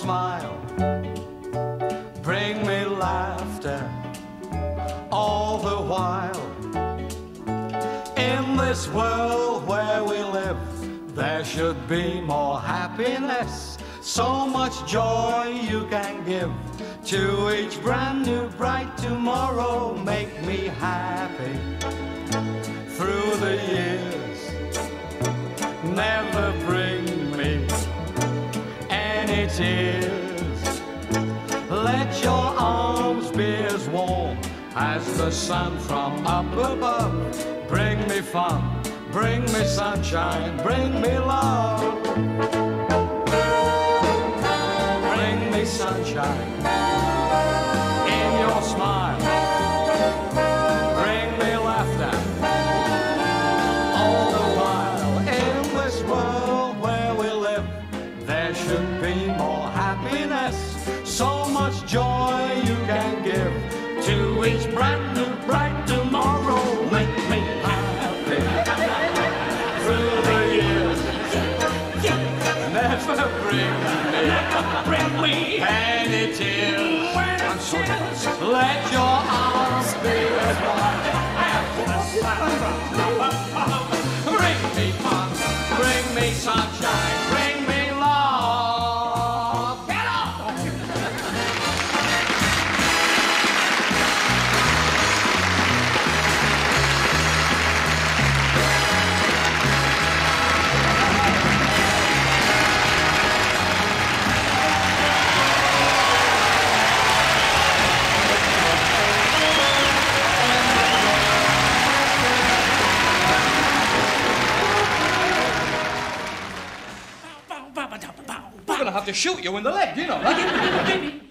smile, bring me laughter all the while. In this world where we live, there should be more happiness, so much joy you can give to each brand new bright tomorrow. Make me happy. Any tears. Let your arms be as warm as the sun from up above. Bring me fun, bring me sunshine, bring me love. Bring me sunshine happiness. So much joy you can give to each brand new bright tomorrow. Make me happy through the years. Never bring me, bring me any tears. I'm sorry. Let your arms be as wide as the sun. Gonna have to shoot you in the leg, you know?